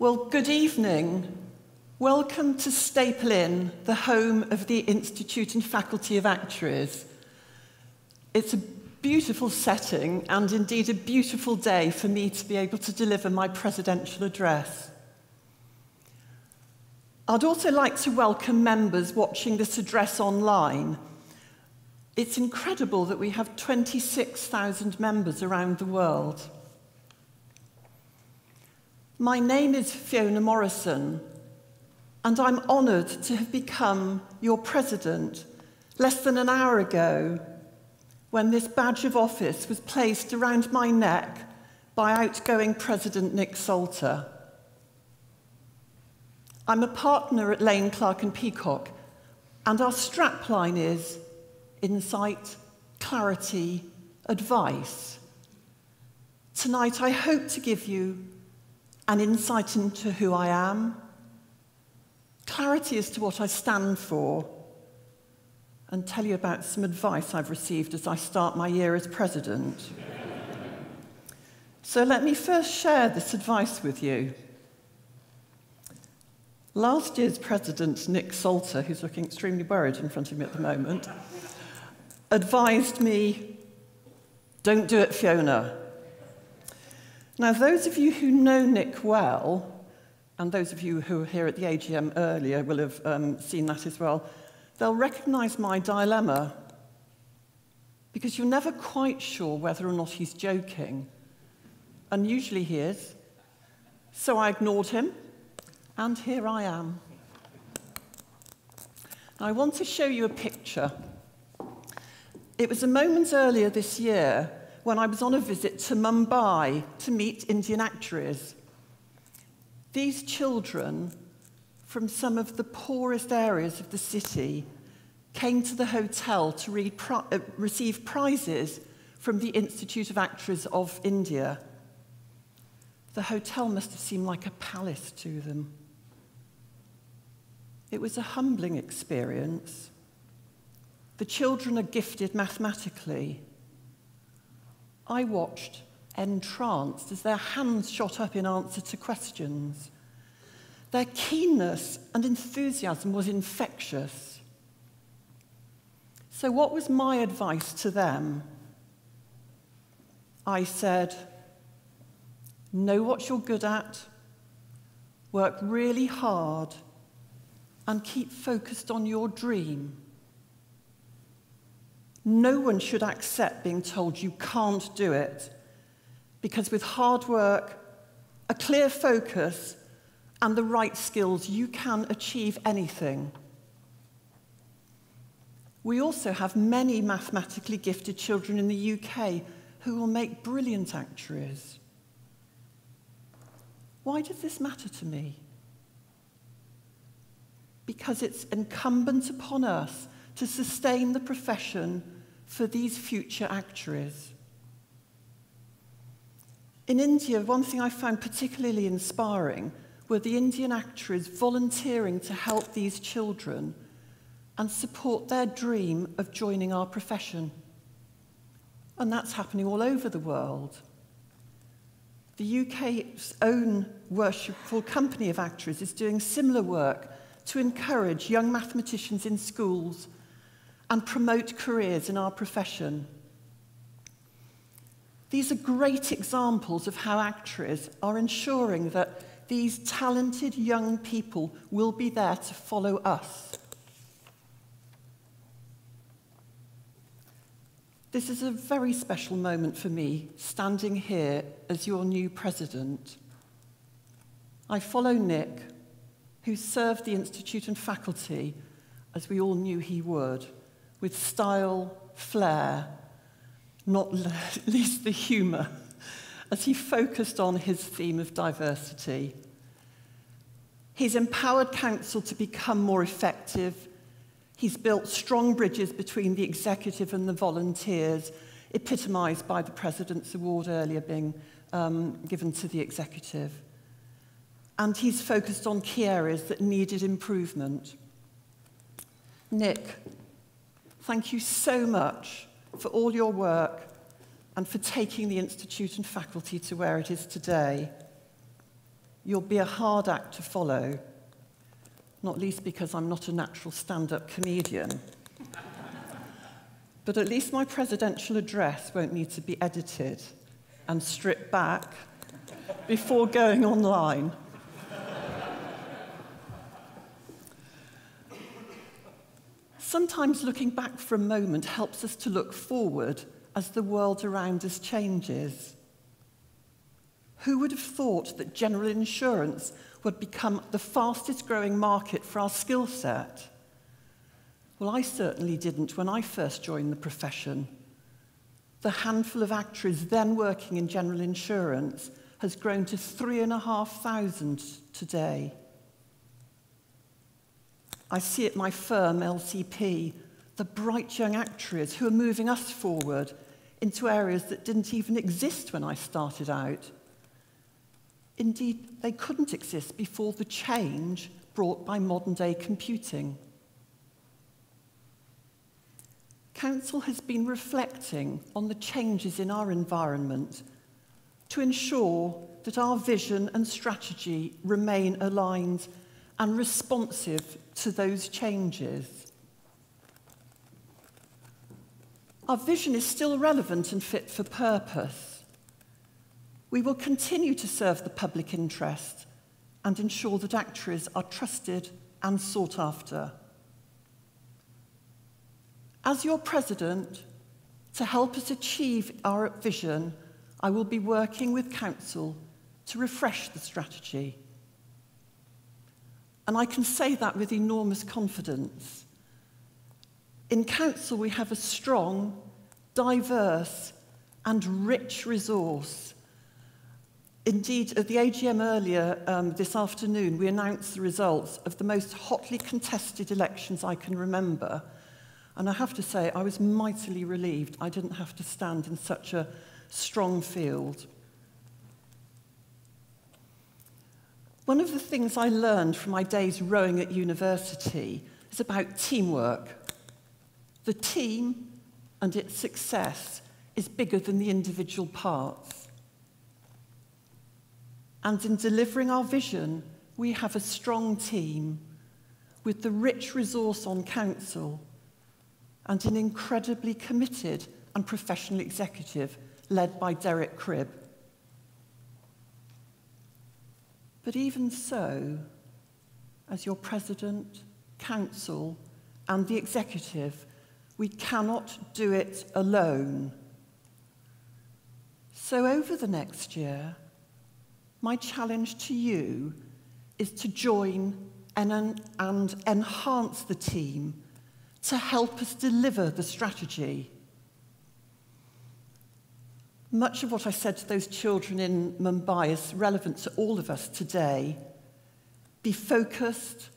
Well, good evening. Welcome to Staple Inn, the home of the Institute and Faculty of Actuaries. It's a beautiful setting and indeed a beautiful day for me to be able to deliver my presidential address. I'd also like to welcome members watching this address online. It's incredible that we have 26,000 members around the world. My name is Fiona Morrison, and I'm honoured to have become your president less than an hour ago when this badge of office was placed around my neck by outgoing President Nick Salter. I'm a partner at Lane Clark and Peacock, and our strapline is insight, clarity, advice. Tonight, I hope to give you an insight into who I am, clarity as to what I stand for, and tell you about some advice I've received as I start my year as president. so let me first share this advice with you. Last year's president, Nick Salter, who's looking extremely worried in front of me at the moment, advised me, don't do it, Fiona. Now, those of you who know Nick well, and those of you who were here at the AGM earlier will have um, seen that as well, they'll recognise my dilemma because you're never quite sure whether or not he's joking. And usually he is. So I ignored him, and here I am. Now, I want to show you a picture. It was a moment earlier this year when I was on a visit to Mumbai to meet Indian actuaries. These children from some of the poorest areas of the city came to the hotel to read, uh, receive prizes from the Institute of Actuaries of India. The hotel must have seemed like a palace to them. It was a humbling experience. The children are gifted mathematically. I watched entranced as their hands shot up in answer to questions. Their keenness and enthusiasm was infectious. So, what was my advice to them? I said, Know what you're good at, work really hard, and keep focused on your dream. No one should accept being told you can't do it, because with hard work, a clear focus, and the right skills, you can achieve anything. We also have many mathematically gifted children in the UK who will make brilliant actuaries. Why does this matter to me? Because it's incumbent upon us to sustain the profession for these future actuaries. In India, one thing I found particularly inspiring were the Indian actuaries volunteering to help these children and support their dream of joining our profession. And that's happening all over the world. The UK's own worshipful company of actuaries is doing similar work to encourage young mathematicians in schools and promote careers in our profession. These are great examples of how actuaries are ensuring that these talented young people will be there to follow us. This is a very special moment for me, standing here as your new president. I follow Nick, who served the Institute and faculty as we all knew he would with style, flair, not least the humour, as he focused on his theme of diversity. He's empowered council to become more effective. He's built strong bridges between the executive and the volunteers, epitomised by the President's Award earlier being um, given to the executive. And he's focused on key areas that needed improvement. Nick, Thank you so much for all your work and for taking the Institute and faculty to where it is today. You'll be a hard act to follow, not least because I'm not a natural stand-up comedian. but at least my presidential address won't need to be edited and stripped back before going online. Sometimes looking back for a moment helps us to look forward as the world around us changes. Who would have thought that general insurance would become the fastest growing market for our skill set? Well, I certainly didn't when I first joined the profession. The handful of actuaries then working in general insurance has grown to 3,500 today. I see at my firm, LCP, the bright young actuaries who are moving us forward into areas that didn't even exist when I started out. Indeed, they couldn't exist before the change brought by modern day computing. Council has been reflecting on the changes in our environment to ensure that our vision and strategy remain aligned and responsive to those changes. Our vision is still relevant and fit for purpose. We will continue to serve the public interest and ensure that actuaries are trusted and sought after. As your president, to help us achieve our vision, I will be working with Council to refresh the strategy And I can say that with enormous confidence. In Council, we have a strong, diverse, and rich resource. Indeed, at the AGM earlier um, this afternoon, we announced the results of the most hotly contested elections I can remember. And I have to say, I was mightily relieved I didn't have to stand in such a strong field. One of the things I learned from my days rowing at university is about teamwork. The team and its success is bigger than the individual parts. And in delivering our vision, we have a strong team with the rich resource on council and an incredibly committed and professional executive led by Derek Cribb. But even so, as your president, council, and the executive, we cannot do it alone. So, over the next year, my challenge to you is to join and, and enhance the team to help us deliver the strategy. Much of what I said to those children in Mumbai is relevant to all of us today. Be focused,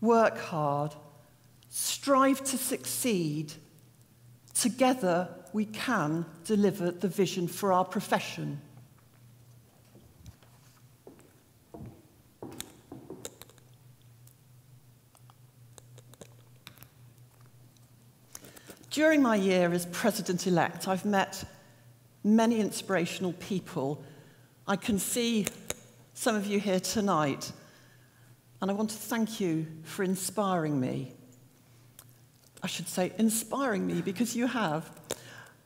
work hard, strive to succeed. Together, we can deliver the vision for our profession. During my year as president elect, I've met many inspirational people. I can see some of you here tonight, and I want to thank you for inspiring me. I should say, inspiring me because you have.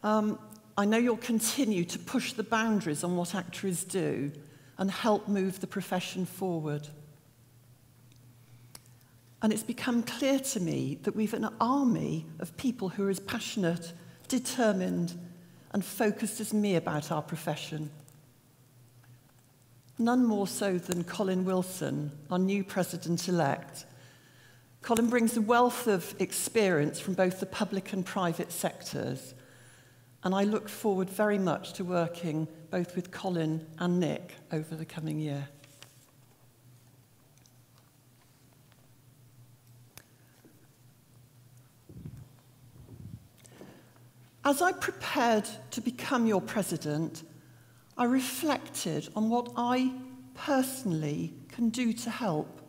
Um, I know you'll continue to push the boundaries on what actors do and help move the profession forward. And it's become clear to me that we've an army of people who are as passionate, determined, and focused as me about our profession. None more so than Colin Wilson, our new president elect. Colin brings a wealth of experience from both the public and private sectors, and I look forward very much to working both with Colin and Nick over the coming year. As I prepared to become your president, I reflected on what I personally can do to help.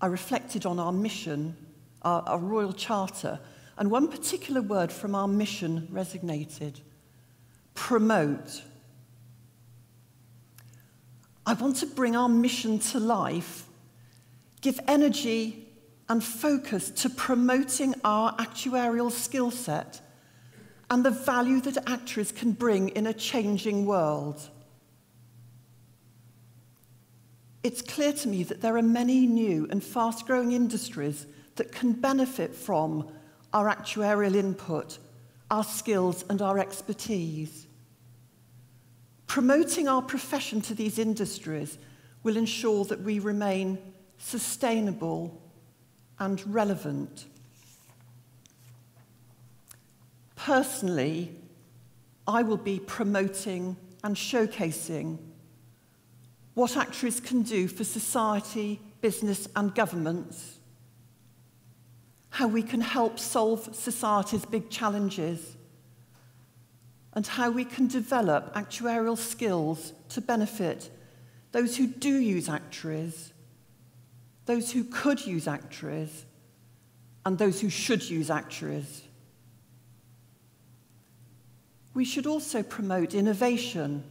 I reflected on our mission, our, our royal charter, and one particular word from our mission resonated promote. I want to bring our mission to life, give energy and focus to promoting our actuarial skill set and the value that actuaries can bring in a changing world. It's clear to me that there are many new and fast growing industries that can benefit from our actuarial input, our skills, and our expertise. Promoting our profession to these industries will ensure that we remain sustainable and relevant. Personally, I will be promoting and showcasing what actuaries can do for society, business, and governments, how we can help solve society's big challenges, and how we can develop actuarial skills to benefit those who do use actuaries, those who could use actuaries, and those who should use actuaries. We should also promote innovation.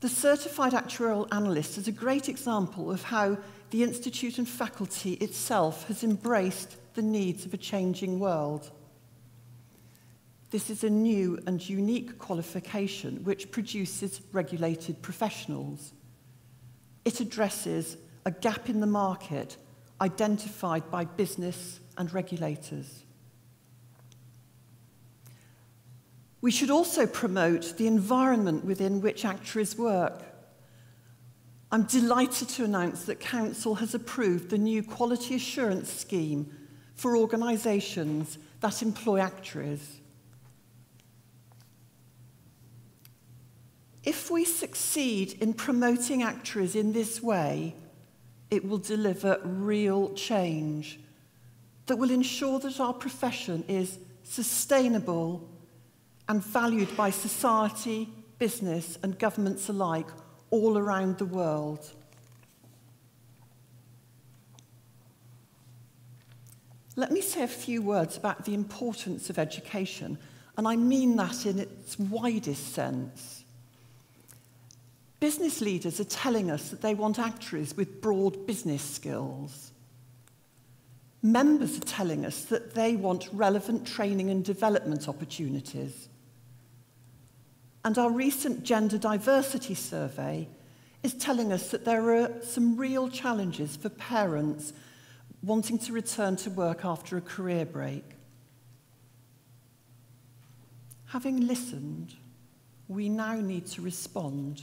The Certified Actuarial Analyst is a great example of how the Institute and faculty itself has embraced the needs of a changing world. This is a new and unique qualification which produces regulated professionals. It addresses a gap in the market identified by business and regulators. We should also promote the environment within which actuaries work. I'm delighted to announce that Council has approved the new Quality Assurance Scheme for organisations that employ actuaries. If we succeed in promoting actuaries in this way, it will deliver real change that will ensure that our profession is sustainable and valued by society, business, and governments alike all around the world. Let me say a few words about the importance of education, and I mean that in its widest sense. Business leaders are telling us that they want actuaries with broad business skills. Members are telling us that they want relevant training and development opportunities. And our recent gender diversity survey is telling us that there are some real challenges for parents wanting to return to work after a career break. Having listened, we now need to respond.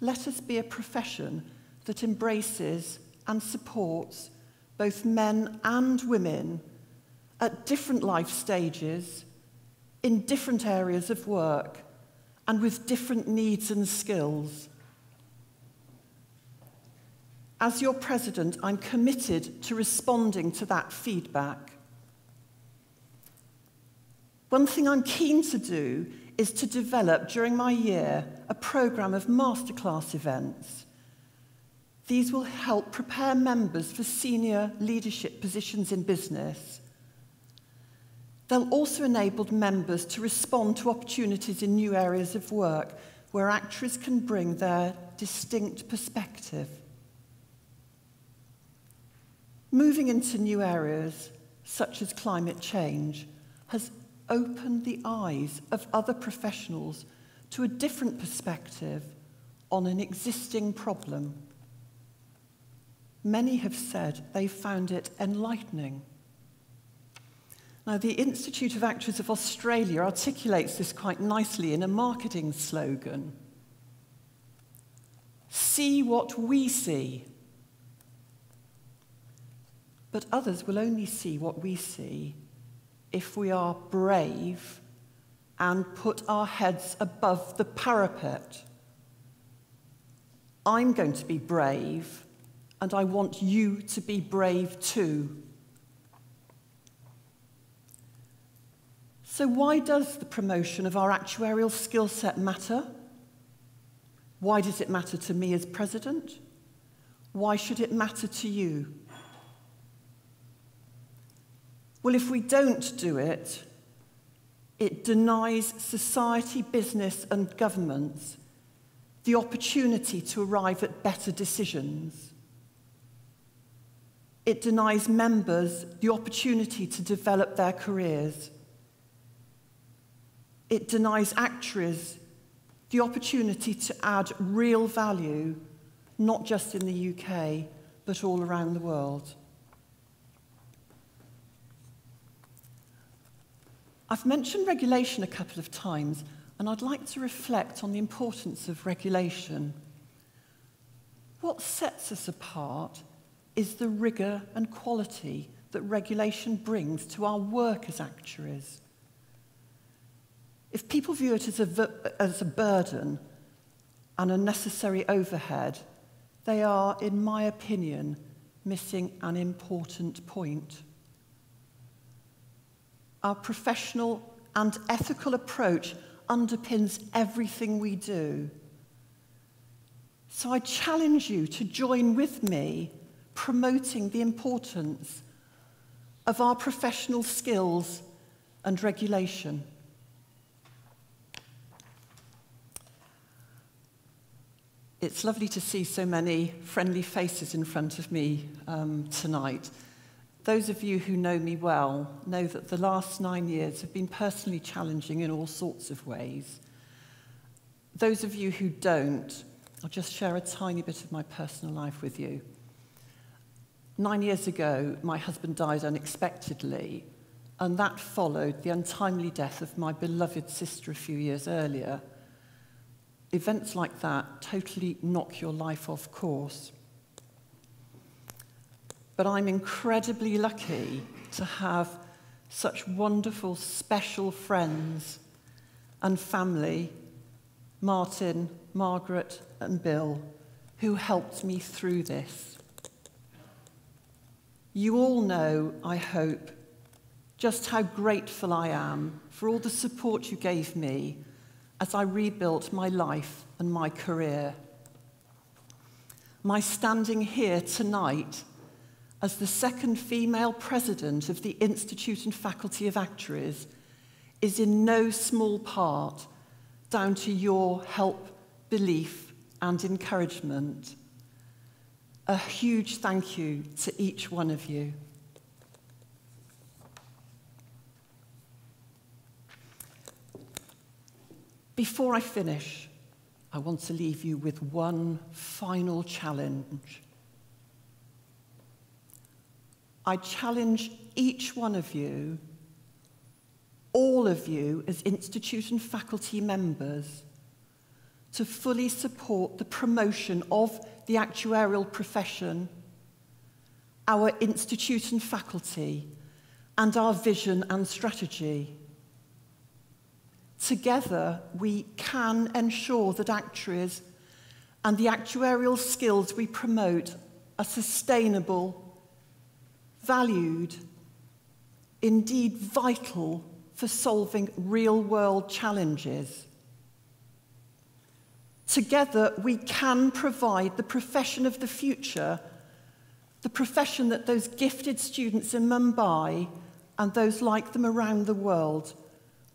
Let us be a profession that embraces and supports both men and women at different life stages in different areas of work and with different needs and skills. As your president, I'm committed to responding to that feedback. One thing I'm keen to do is to develop during my year a programme of masterclass events. These will help prepare members for senior leadership positions in business They'll also enable members to respond to opportunities in new areas of work where actuaries can bring their distinct perspective. Moving into new areas, such as climate change, has opened the eyes of other professionals to a different perspective on an existing problem. Many have said they found it enlightening. Now, the Institute of Actuaries of Australia articulates this quite nicely in a marketing slogan See what we see. But others will only see what we see if we are brave and put our heads above the parapet. I'm going to be brave, and I want you to be brave too. So, why does the promotion of our actuarial skill set matter? Why does it matter to me as president? Why should it matter to you? Well, if we don't do it, It denies society, business, and governments the opportunity to arrive at better decisions. It denies members the opportunity to develop their careers. It denies actuaries the opportunity to add real value, not just in the UK, but all around the world. I've mentioned regulation a couple of times, and I'd like to reflect on the importance of regulation. What sets us apart is the rigour and quality that regulation brings to our work as actuaries. If people view it as a, as a burden and a necessary overhead, they are, in my opinion, missing an important point. Our professional and ethical approach underpins everything we do. So I challenge you to join with me promoting the importance of our professional skills and regulation. It's lovely to see so many friendly faces in front of me um, tonight. Those of you who know me well know that the last nine years have been personally challenging in all sorts of ways. Those of you who don't, I'll just share a tiny bit of my personal life with you. Nine years ago, my husband died unexpectedly, and that followed the untimely death of my beloved sister a few years earlier – events like that totally knock your life off course. But I'm incredibly lucky to have such wonderful, special friends and family, Martin, Margaret, and Bill, who helped me through this. You all know, I hope, just how grateful I am for all the support you gave me as I rebuilt my life and my career. My standing here tonight as the second female president of the Institute and Faculty of Actuaries is in no small part down to your help, belief and encouragement. A huge thank you to each one of you. Before I finish, I want to leave you with one final challenge. I challenge each one of you, all of you as institution faculty members, to fully support the promotion of the actuarial profession, our institute and faculty, and our vision and strategy. Together, we can ensure that actuaries and the actuarial skills we promote are sustainable, valued, indeed vital for solving real world challenges. Together, we can provide the profession of the future, the profession that those gifted students in Mumbai and those like them around the world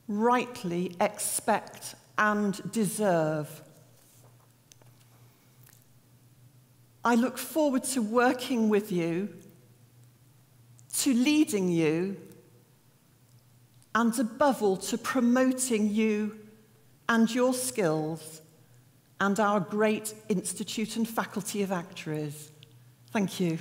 rightly expect and deserve. I look forward to working with you, to leading you, and above all, to promoting you and your skills and our great institute and faculty of actuaries. Thank you.